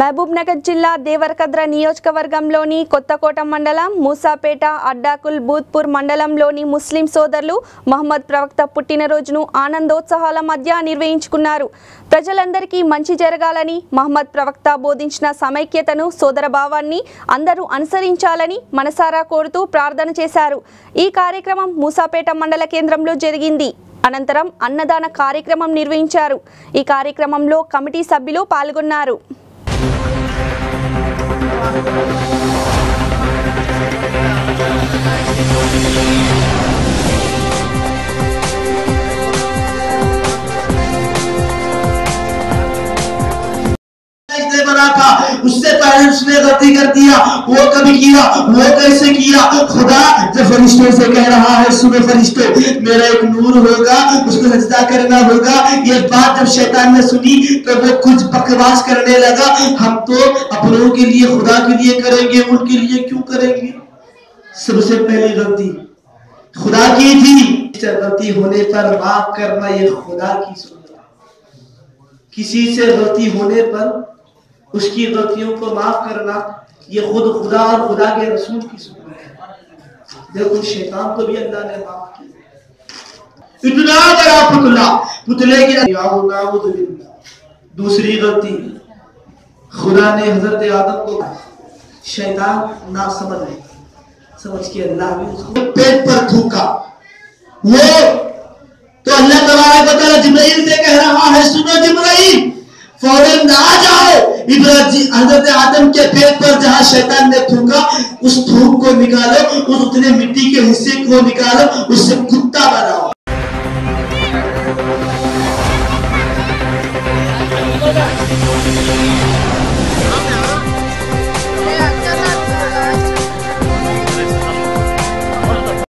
మహబూబ్నగర్ జిల్లా దేవరకద్ర నియోజకవర్గంలోని కొత్తకోట మండలం మూసాపేట అడ్డాకుల్ బూత్పూర్ మండలంలోని ముస్లిం సోదరులు మహమ్మద్ ప్రవక్త పుట్టినరోజును ఆనందోత్సాహాల మధ్య నిర్వహించుకున్నారు. ప్రజలందరికీ మంచి జరగాలని మహమ్మద్ ప్రవక్త బోధించిన సమైక్యతను సోదరభావాన్ని అందరూ అనుసరించాలని మనసారా కోరుతూ ప్రార్థన చేశారు. ఈ కార్యక్రమం మూసాపేట మండల కేంద్రంలో జరిగింది. అనంతరం అన్నదాన కార్యక్రమం నిర్వహించారు. ఈ కార్యక్రమంలో కమిటీ సభ్యులు పాల్గొన్నారు. اس سے پہلے اس نے غلطی کر دیا، وہ کبھی کیا، وہ کیسے کیا؟ خدا جب فرشتوں سے کہہ رہا ہے سنے فرشتوں، میرا ایک نور ہوگا، اس کو سجدہ کرنا ہوگا۔ یہ بات جب شیطان نے سنی تو وہ کچھ بکواس کرنے لگا۔ ہم تو اپنوں کے لیے، خدا کے لیے کریں گے، ان کے لیے کیوں کریں گے؟ سب سے پہلی غلطی خدا کی تھی۔ غلطی ہونے پر معاف کرنا یہ خدا کی سنت کسی سے غلطی ہونے پر اس کی غلطیوں کو معاف کرنا یہ خود خدا اور خدا کے رسول کی سنت ہے۔ دیکھو شیطان کو بھی اللہ نے معاف کیا۔ اتنا درافت پتلا، پتلے کی دوسری غلطی، خدا نے حضرت آدم کو شیطان نہ سمجھ رہی سمجھ کے اللہ نے اس کو پیٹ پر تھوکا۔ وہ تو اللہ تعالیٰ کو تعالیٰ جبرائیل سے کہہ رہا ہے سنو جبرائیل فوراً نہ جاؤ۔ ابراہیم جی، حضرت آدم کے پیٹ پر جہاں شیطان نے تھوکا اس تھوک کو نکالو اس اتنے مٹی کے حصے کو نکالو اس سے کتا بناؤ۔ Oh,